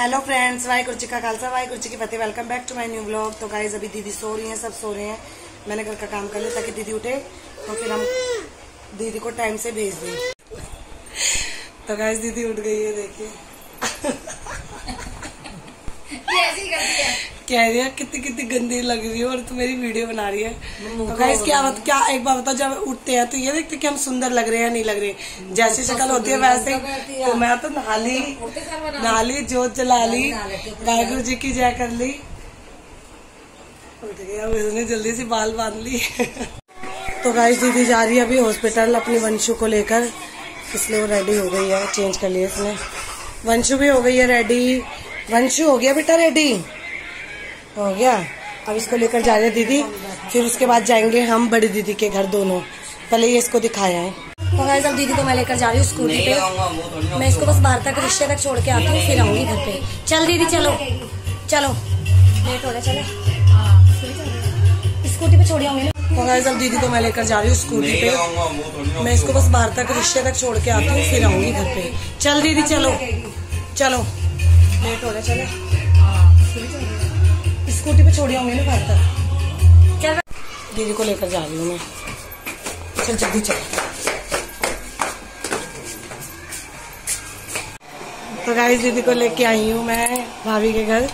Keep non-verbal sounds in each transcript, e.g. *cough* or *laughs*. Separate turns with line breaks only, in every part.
Hello friends Y कुर्ची का खालसा वाई कुर्ची की फतेह। Welcome back to my new blog तो गाइज़ अभी दीदी सो रही हैं, सब सो रहे हैं। मैंने घर का काम कर लिया ताकि दीदी उठे। तो फिर हम दीदी को टाइम से भेज दें। तो गाइज़ दीदी उठ गई है, देखिए। कह रही है कितनी कितनी गंदी लग रही है और तू मेरी वीडियो बना रही है। तो गाइस क्या बत, क्या एक बार बताओ जब उठते हैं तो ये देखते कि हम सुंदर लग रहे हैं नहीं लग रहे। जैसी शक्ल होती है वैसे तो मैं तो नहा ली नहा ली जोत जला ली वाहेगुरु जी की जय कर ली। उठ गया उसने जल्दी से बाल बाँध ली। *laughs* तो गाइस दीदी जा रही है अभी हॉस्पिटल अपनी वंशु को लेकर। इसलिए वो रेडी हो गई है चेंज कर लिया इसने। वंशु भी हो गई है रेडी वंशु हो गया बेटा रेडी हो गया। अब इसको लेकर जा रहे हैं दीदी। फिर उसके बाद जाएँगे हम बड़ी दीदी के घर दोनों। पहले ये इसको दिखाया है। तो गाइस अब दीदी को मैं लेकर जा रही हूँ स्कूटी पे। मैं इसको बस बाहर तक रिश्ते तक छोड़ के आती हूँ फिर आऊँगी घर पे। चल दीदी चलो। चलो। लेट हो रहा चले। स्कूटी पे छोड़ी ना। तो गाइस अब दीदी को मैं लेकर जा रही हूँ स्कूटी पे। मैं इसको बस बाहर तक रिश्ते तक छोड़ के आती हूँ फिर आऊँगी घर पे। चल दीदी चलो। चलो। लेट हो रहा चले। स्कूटी पे छोड़ी होंगी ना घर तक। क्या दीदी को लेकर जा रही हूँ मैं। चल जल्दी चल। तो गाइस दीदी को लेके आई हूँ मैं भाभी के घर।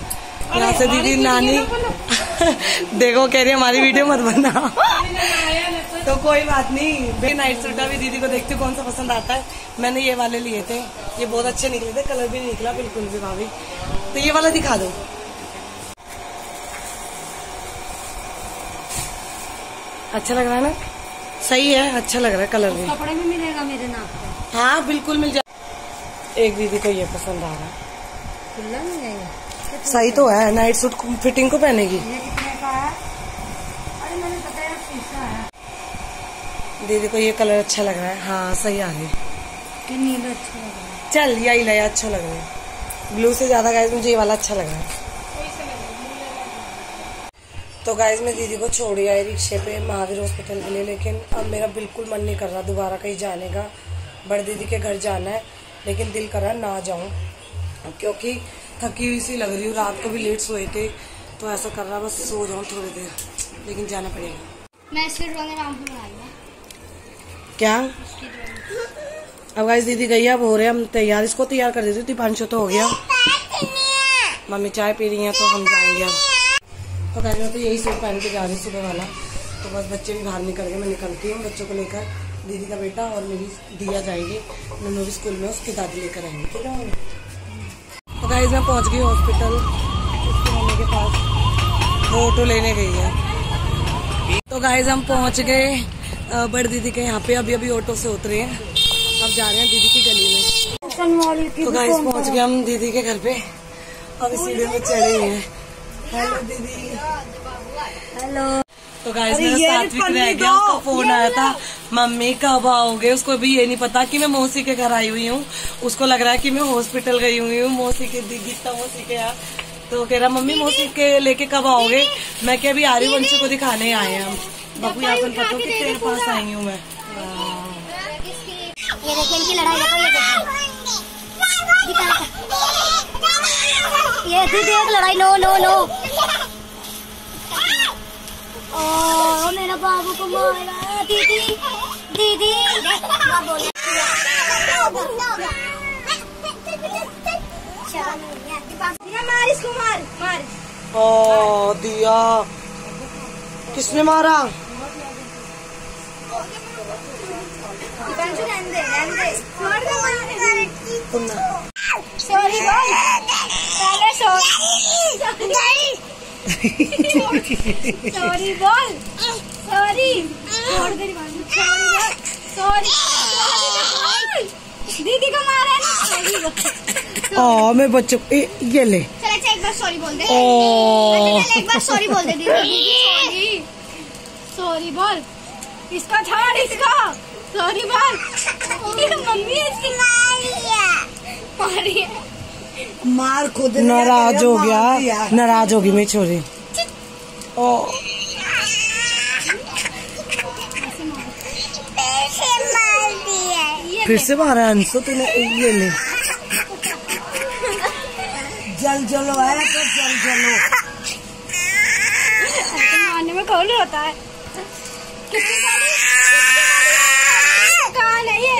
यहाँ से दीदी नानी *laughs* देखो कह रही हमारी वीडियो मत बना। *laughs* तो कोई बात नहीं। बे नाइट सूट भी दीदी को देखती हूँ कौन सा पसंद आता है। मैंने ये वाले लिए थे। ये बहुत अच्छे निकले थे कलर भी निकला बिल्कुल भी भाभी। तो ये वाला दिखा दो। अच्छा लग रहा है ना? सही है अच्छा लग रहा है कलर भी।
कपड़े में मिलेगा मेरे नाप का
हाँ बिल्कुल मिल जाए एक दीदी को ये पसंद आ रहा है।
है
सही तो है नाइट सूट फिटिंग को पहनेगी।
ये कितने का है? अरे मैंने बताया शीशा है।
दीदी को ये कलर अच्छा लग रहा है। हाँ सही आ रही
अच्छा है।
चल यही ले अच्छा लग रहा है। ब्लू से ज़्यादा गाइस मुझे ये वाला अच्छा लग रहा है। तो गाइज़ मैं दीदी को छोड़ आई रिक्शे पे महावीर हॉस्पिटल के लिए लेकिन अब मेरा बिल्कुल मन नहीं कर रहा दोबारा कहीं जाने का। बड़ी दीदी के घर जाना है लेकिन दिल कर रहा ना जाऊँ। क्योंकि थकी हुई सी लग रही हूँ रात को भी लेट सोए थे तो ऐसा कर रहा बस सो जाऊँ थोड़ी देर लेकिन जाना पड़ेगा।
मैं इसके ड्राइंग आराम से बना
क्या? अब गाइस दीदी गई अब हो रहे हम तैयार इसको तैयार कर देती दीपांशु तो हो गया। मम्मी चाय पी रही है तो हम जाएँगे अब। तो गाइस मैं तो यही सूट पहन के जा रही सुबह वाला। तो बस बच्चे भी बाहर निकल गए, मैं निकलती हूँ बच्चों को लेकर, दीदी का बेटा और मेरी दिया जाएगी। मैं भी स्कूल में, उसकी दादी लेकर आएँगे, ठीक है? तो गाइस मैं पहुँच गई हॉस्पिटल उसकी मम्मी के पास वो ऑटो लेने गई है। तो गाइस हम पहुँच गए बड़ी दीदी के यहाँ पे। अभी अभी ऑटो से उतरे हैं। अब जा रहे हैं दीदी की गली में। तो गाइस पहुँच गए हम दीदी के घर पे। अब सीढ़ी में चढ़े हैं। हेलो दीदी।
हेलो
तो गाइस मेरा सात्विक रह गया उसका फ़ोन आया था मम्मी कब आओगे? उसको अभी ये नहीं पता कि मैं मौसी के घर आई हुई हूँ। उसको लग रहा है कि मैं हॉस्पिटल गई हुई हूँ मौसी के गीता मौसी के यहाँ। तो कह रहा मम्मी मौसी के लेके कब आओगे? मैं क्या अभी आ रही वंशु को दिखाने आए हैं। हम बाबू यहाँ पर पता कि तेरे पास आई हूँ मैं।
ये देखिए इनकी लड़ाई ये देखो ये दीदी एक लड़ाई नो नो नो। ओ मेरा बाबू को मारा दीदी दीदी। मार इसको मार? मार
ओ दिया किसने मारा
सॉरी बोल पहले सॉरी बोल सॉरी छोड़ दे सॉरी बोल सॉरी दीदी को मारा ना
ओ मैं बच्चों ये ले
चल अच्छा एक बार सॉरी बोल दे
ओ
चल एक बार सॉरी बोल दे दीदी सॉरी सॉरी बोल इसका छोड़ इसका सॉरी बोल मम्मी इसकी मारी है
मार खुद
नाराज़ हो गया। नाराज़ होगी मेरी छोरी। ओ फिर से मारा अंशु तूने ये ले
जल जलो है तो जल जलो
मारने में कौन होता है कितनी सारी कान है ये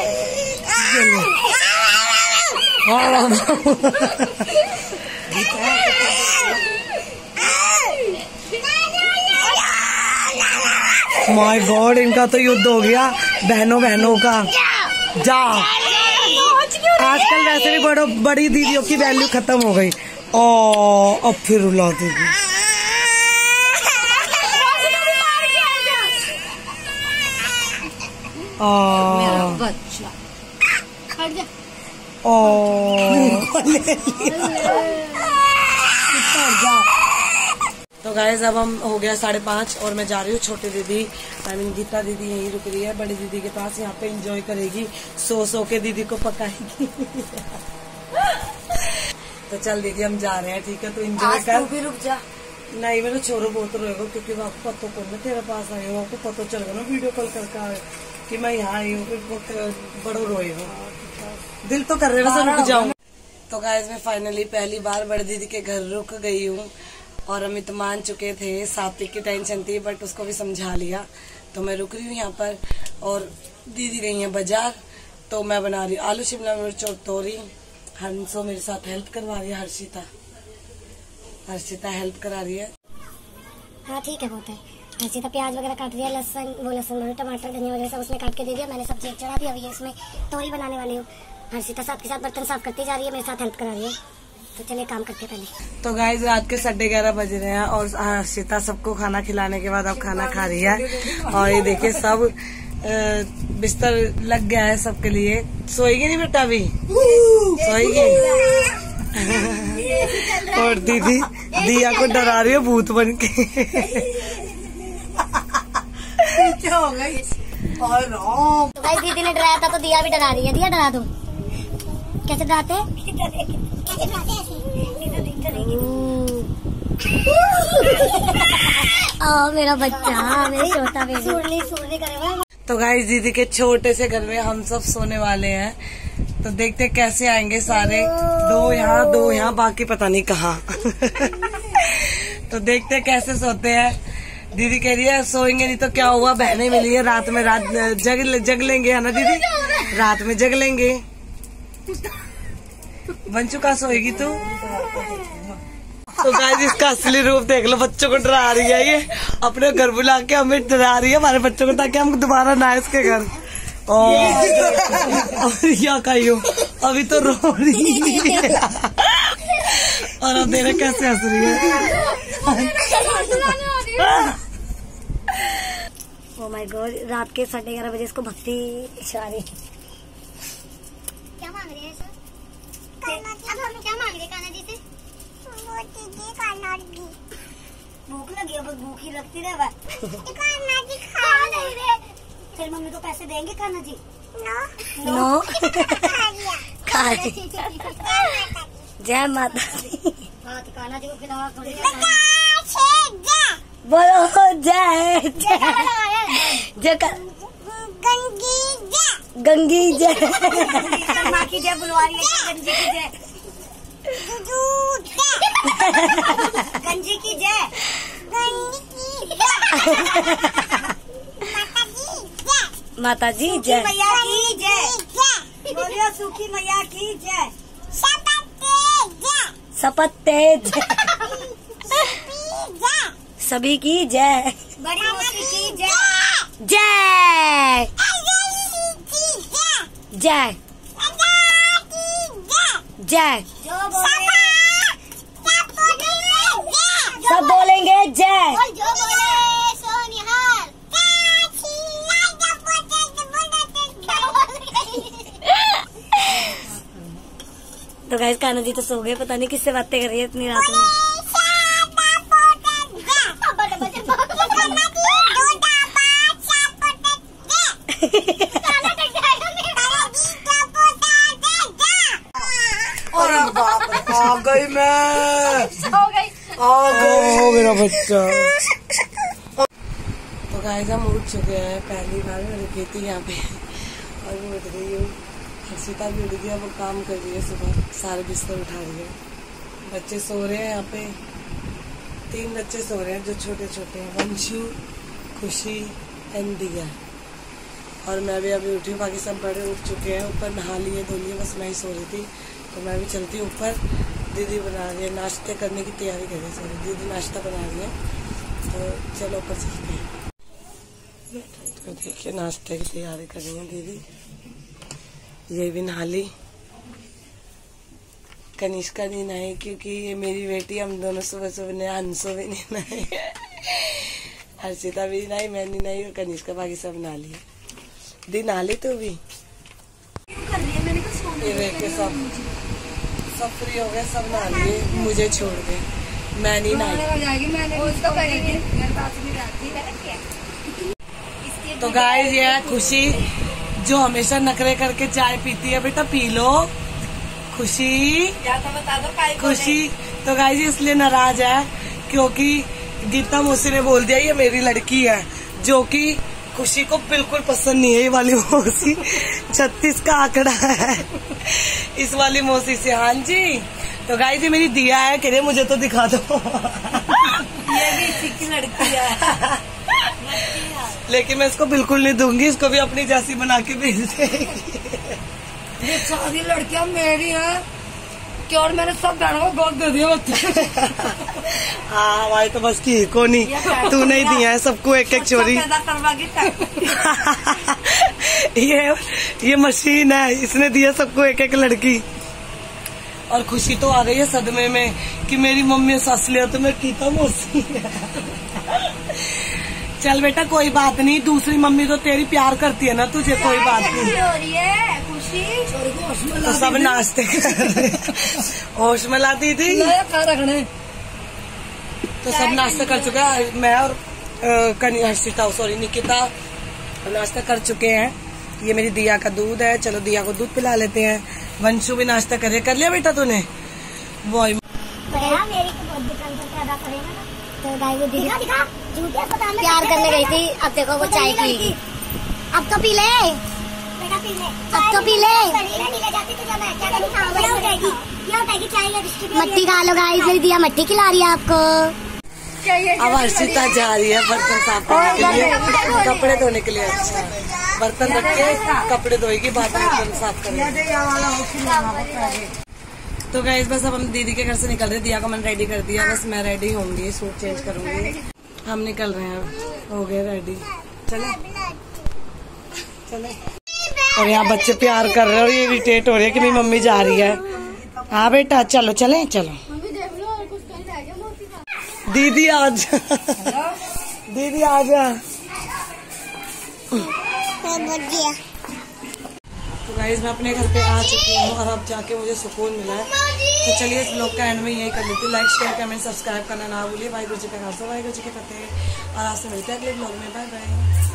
माय गॉड इनका तो युद्ध हो गया। बहनों बहनों का। जा। आजकल वैसे भी बड़ो बड़ी दीदियों की वैल्यू खत्म हो गई। ओ अब फिर रुला देगी
हट जा।
ओ। तो गाइज़ अब हम हो गया साढ़े पाँच और मैं जा रही हूँ छोटी दीदी। आई मीन गीता दीदी यहीं रुक रही है बड़ी दीदी के पास यहाँ पे इंजॉय करेगी। सो सो के दीदी को पकाएगी। *laughs* तो चल दीदी हम जा रहे हैं ठीक है? तो
तू
कर।
भी रुक जा।
नहीं मेरे छोरो बहुत रोएगा क्योंकि वो आपको पतो कौन ना तेरे पास आई हूँ आपको पता चल गया ना वीडियो कॉल करके आए कि मैं यहाँ आई हूँ फिर वो क- बड़ो दिल तो कर रहे हैं रुक जाऊँ। तो गाइज़ मैं फाइनली पहली बार बड़ी दीदी के घर रुक गई हूँ। और अमित मान चुके थे, सात्विक की टेंशन थी बट उसको भी समझा लिया। तो मैं रुक रही हूँ यहाँ पर, और दीदी गई है बाज़ार तो मैं बना रही हूँ। आलू, शिमला मिर्च और तोरी। हंसो मेरे साथ हेल्प करवा रही है हर्षिता। हर्षिता हेल्प करा रही है।
हाँ ठीक है, बहुत है। ऐसे तो प्याज वगैरह काट दिया, लहसन, वो लहसन टमाटर, धनिया वगैरह सब उसमें काट के दे दिया। मैंने सब्ज़ी चढ़ा दी अभी इसमें तोरी बनाने वाली हूँ। हर्षिता साथ के साथ बर्तन साफ़ करती जा रही है, मेरे साथ हेल्प करा रही है। तो चलिए काम करते पहले।
तो गाइज़ रात के साढ़े ग्यारह बज रहे हैं और सीता सबको खाना खिलाने के बाद अब खाना खा रही है। और ये देखिए सब बिस्तर लग गया है सबके लिए। सोएगी नहीं बेटा अभी? सोएगी? और दीदी दिया को डरा रही है भूत बन के।
हो गई।
तो भाई दीदी ने डराया था तो दिया भी डरा रही है। दिया डरा दूँ। कैसे डराते ओ मेरा बच्चा मेरा छोटा बेबी।
तो गाइस दीदी के छोटे से घर में हम सब सोने वाले हैं। तो देखते कैसे आएँगे सारे। दो यहाँ दो यहाँ बाकी पता नहीं कहाँ। तो देखते कैसे सोते हैं। दीदी कह रही है सोएँगे नहीं तो क्या हुआ? बहनें मिली है रात में रात जग जग लेंगे है ना दीदी? रात में जग लेंगे। बंचू कहाँ सोएगी तू? तो गाइस इसका असली रूप देख लो, बच्चों को डरा रही है ये। अपने घर बुला के हमें डरा रही है हमारे बच्चों को, ताकि हम दोबारा ना इसके घर। और और या काइयो अभी तो रो रही है। और अब देख कैसे हंस रही है।
ओ माय गॉड रात के साढ़े ग्यारह बजे इसको भक्ति इशारे
क्या मांग रहे हैं अब हम क्या मांग रहे कान्हा जी से
भूख लगी है बस भूख ही लगती रहे
कान्हा जी खा नहीं रहे
फिर मम्मी को पैसे देंगे कान्हा जी?
नो।
नो।
खा लिया *laughs*
जय माता दी।
हाँ तो कान्हा जी को थोड़ी
बोलो जय जय। जय गंगी जय।
की जय बुलवा रही है गंजी की जय? गंजी की जय।
माता जी जय।
मैया की जय। बोलियो सुखी मैया की जय।
शपथ तेज सभी की जय
बड़ी मोटी की जय
जय जय जय सब बोलेंगे जय तो गाइस कान्हा जी तो सो गए पता नहीं किससे बातें कर रही है इतनी रात में। *laughs* *laughs*
आ गई मैं।
हो गई।
आ गई। मेरा बच्चा। तो गाइस हम उठ चुके हैं पहली बार मैं रुकी थी यहाँ पे। और मैं उठ गई हूँ। हर्षिता भी उठ है वो काम कर रही है सुबह। सारे बिस्तर उठा रही है। बच्चे सो रहे हैं यहाँ पे। तीन बच्चे सो रहे हैं जो छोटे छोटे हैं। वंशु खुशी एंड दिया। और मैं भी अभी उठी हूँ। बाकी सब बड़े उठ चुके हैं। ऊपर नहा लिए धो लिए बस मैं ही सो रही थी। तो मैं भी चलती हूँ ऊपर। दीदी बना रही है नाश्ते करने की तैयारी कर रही है सॉरी। दीदी नाश्ता बना रही है तो चलो ऊपर चलते हैं। तो देखिए नाश्ते की तैयारी कर रही है दीदी। ये भी नहा ली। कनिष्का नहीं नहाई क्योंकि ये मेरी बेटी हम दोनों सुबह सुबह ने हंसो भी नहीं नहाई। हर्षिता भी नहीं नहाई मैं नहीं नहाई और कनिष्का बाकी सब नहा लिए दी नहा ली तू भी? ये देखे सब सब फ्री हो गए सब नहा लिए मुझे छोड़ के मैं नहीं। नहाई तो गाय ये है खुशी जो हमेशा नखरे करके चाय पीती है बेटा पी लो। खुशी। बता दो खुशी। तो गाय जी इसलिए नाराज़ है क्योंकि गीता मौसी ने बोल दिया ये मेरी लड़की है जो कि खुशी को बिल्कुल पसंद नहीं है ये वाली मौसी। छत्तीस का आंकड़ा है। इस वाली मौसी से। हाँ जी। तो गाई जी मेरी दिया है कह रही मुझे तो दिखा दो।
ये भी इसी की लड़की है।
लेकिन मैं इसको बिल्कुल नहीं दूँगी इसको भी अपनी जैसी बना के भेज देगी।
ये सारी लड़कियाँ मेरी हैं। कि और मैंने सब बहनों को गोद दे दिया *laughs*
हाँ। हमारी तो बस की को नहीं। तू नहीं दिया है सबको एक एक चोरी। *laughs* ये ये मशीन है इसने दिया सबको एक एक लड़की। और खुशी तो आ गई है सदमे में कि मेरी मम्मी सस लिया तो मैं कीता मौसी। चल बेटा कोई बात नहीं दूसरी मम्मी तो तेरी प्यार करती है ना तुझे कोई बात नहीं।
हो रही है खुशी?
तो सब हैं। होश में लाती थी
रखने।
तो सब नाश्ता कर चुके हैं। मैं और कनी हर्षिता सॉरी निकिता नाश्ता कर चुके हैं। ये मेरी दिया का दूध है। चलो दिया को दूध पिला लेते हैं। वंशु भी नाश्ता करे कर लिया बेटा तूने? वो
मेरी तो तो दिखा दिखा। प्यार करने गई थी। अब देखो वो चाय पी अब तो पी ले। बेटा पी ले। अब तो पी ले। डिस्ट्रीब्यूट मट्टी खा लो गाइस मेरी दिया मट्टी खिला रही है आपको।
अब हर्षिता जा रही है बर्तन साफ़ करने के लिए। कपड़े धोने के लिए अच्छा। बर्तन रख के कपड़े धोएगी बाद में बर्तन साफ़ करेगी। तो गाइस बस अब हम दीदी के घर से निकल रहे दिया को मैंने रेडी कर दिया। बस मैं रेडी होंगी सूट चेंज करूँगी। हम निकल रहे हैं हो गए रेडी चले। चले। और यहाँ बच्चे प्यार कर रहे हैं और ये इरिटेट हो रही है कि मेरी मम्मी जा रही है। हाँ बेटा चलो चले चलो।
मम्मी देख लो और कुछ कहीं रह गया मोती का।
दीदी आज दीदी आ जा गाइज़ मैं अपने घर पे आ चुकी हूँ और अब जाके मुझे सुकून मिला है। तो चलिए इस ब्लॉग का एंड में यही कर लेती हूँ। लाइक शेयर कमेंट सब्सक्राइब करना ना भूलिए। वाहिगुरु जी का खालसा गुरु जी के फतेह। और आपसे मिलते हैं अगले ब्लॉग में। Bye bye